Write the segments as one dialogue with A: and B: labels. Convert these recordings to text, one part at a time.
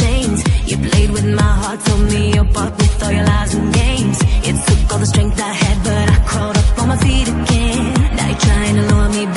A: chains. You played with my heart, told me apart with all your lies and games. It took all the strength I had, but I crawled up on my feet again. Now you're trying to lure me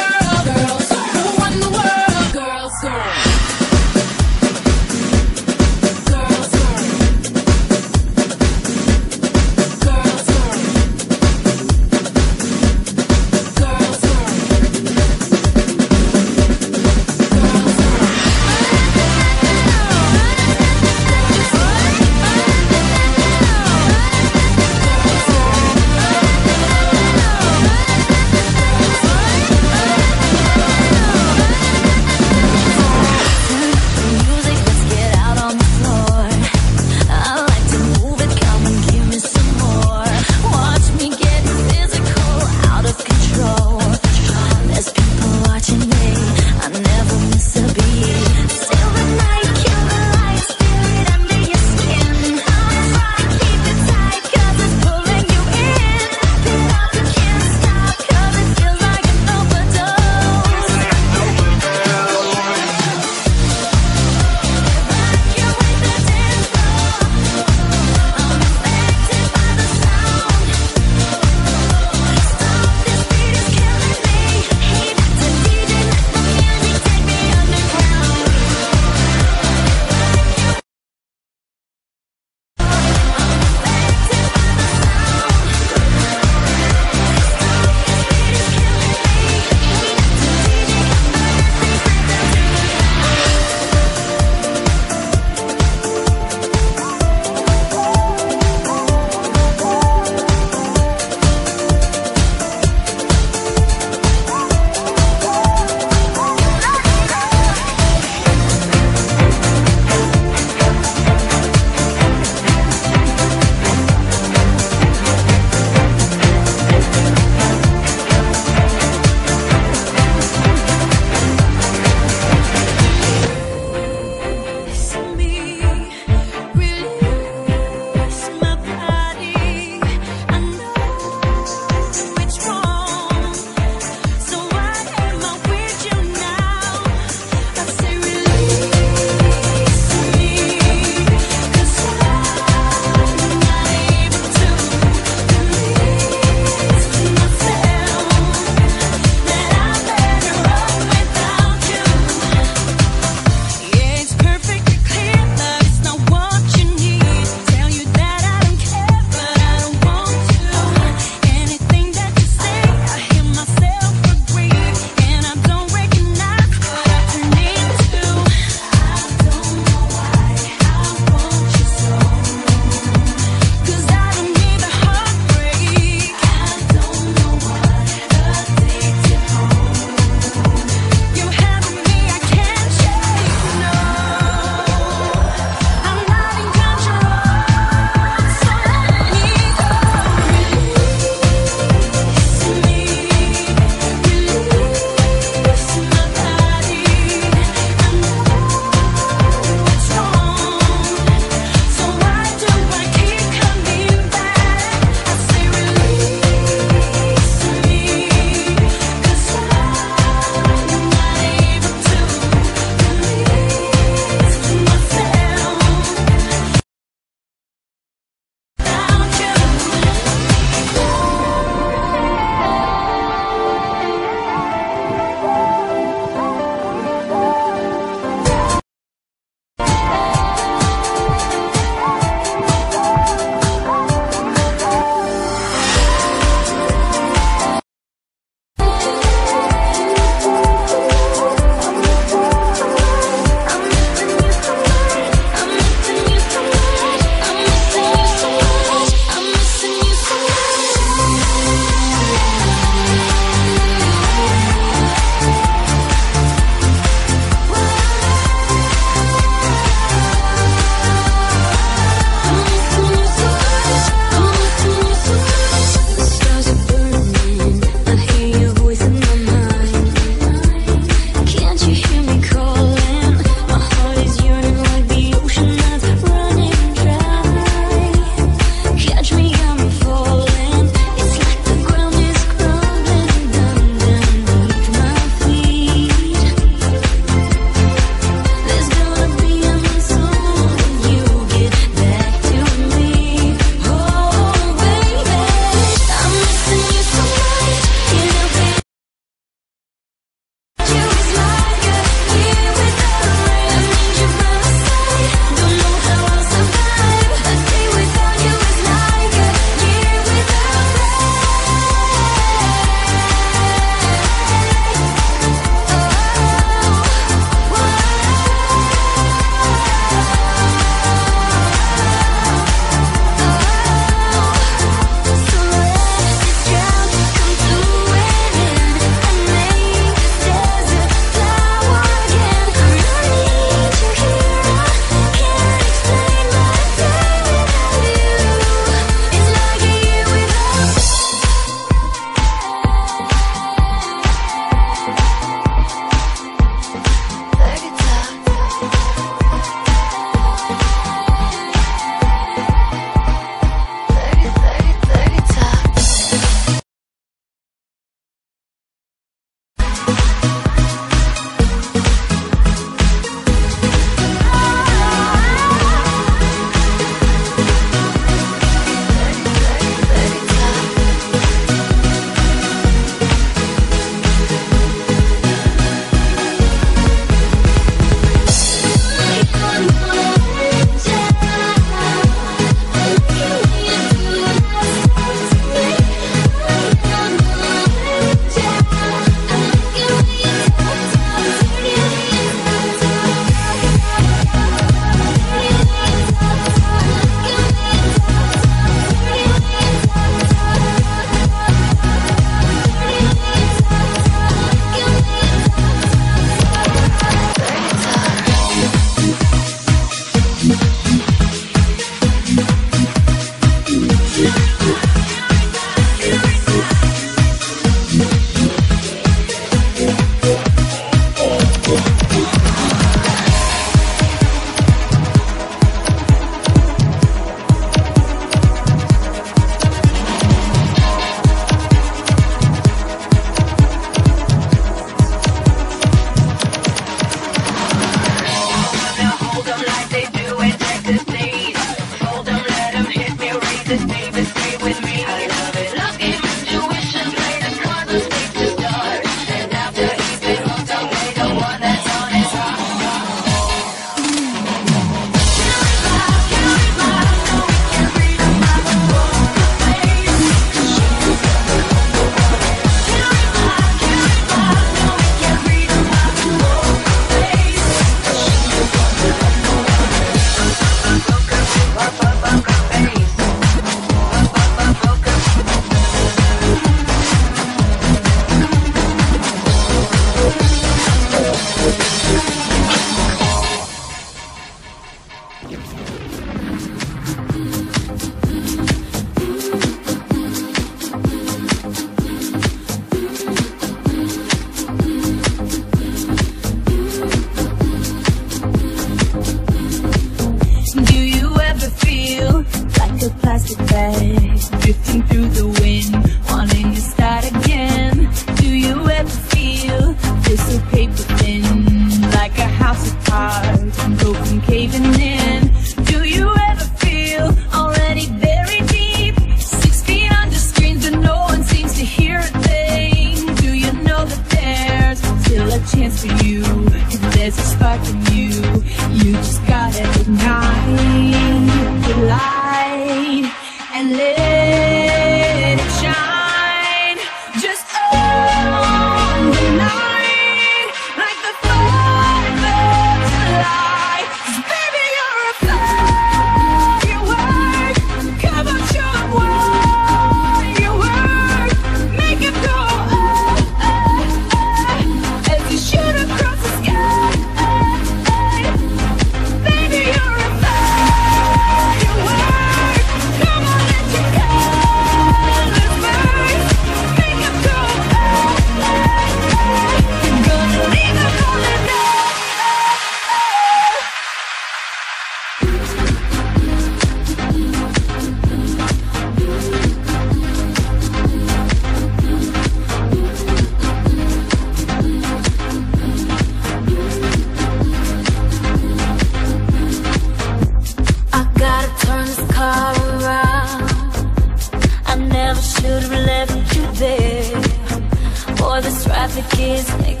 A: this traffic